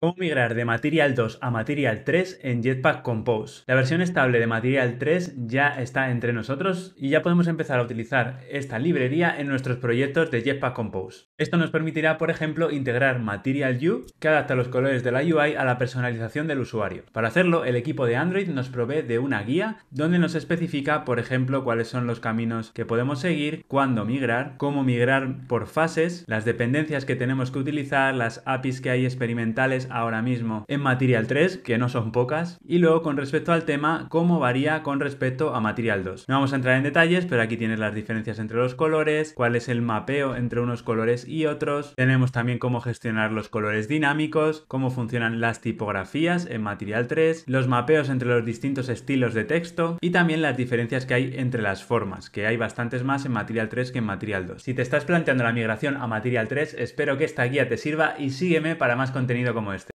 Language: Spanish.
Cómo migrar de Material 2 a Material 3 en Jetpack Compose. La versión estable de Material 3 ya está entre nosotros y ya podemos empezar a utilizar esta librería en nuestros proyectos de Jetpack Compose. Esto nos permitirá, por ejemplo, integrar Material U que adapta los colores de la UI a la personalización del usuario. Para hacerlo, el equipo de Android nos provee de una guía donde nos especifica, por ejemplo, cuáles son los caminos que podemos seguir, cuándo migrar, cómo migrar por fases, las dependencias que tenemos que utilizar, las APIs que hay experimentales ahora mismo en Material 3, que no son pocas, y luego con respecto al tema, cómo varía con respecto a Material 2. No vamos a entrar en detalles, pero aquí tienes las diferencias entre los colores, cuál es el mapeo entre unos colores y otros. Tenemos también cómo gestionar los colores dinámicos, cómo funcionan las tipografías en Material 3, los mapeos entre los distintos estilos de texto y también las diferencias que hay entre las formas, que hay bastantes más en Material 3 que en Material 2. Si te estás planteando la migración a Material 3, espero que esta guía te sirva y sígueme para más contenido como este.